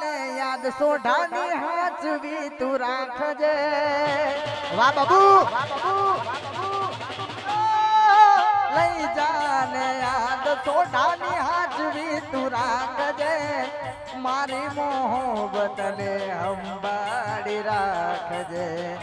ને યાદ સોઢાની હાચવી તું રાખજે. વાહ બાબુ. લઈ જાને યાદ સોઢાની હાચવી તું રાખજે. મારી મોહબ્બતને અંબાડી રાખજે.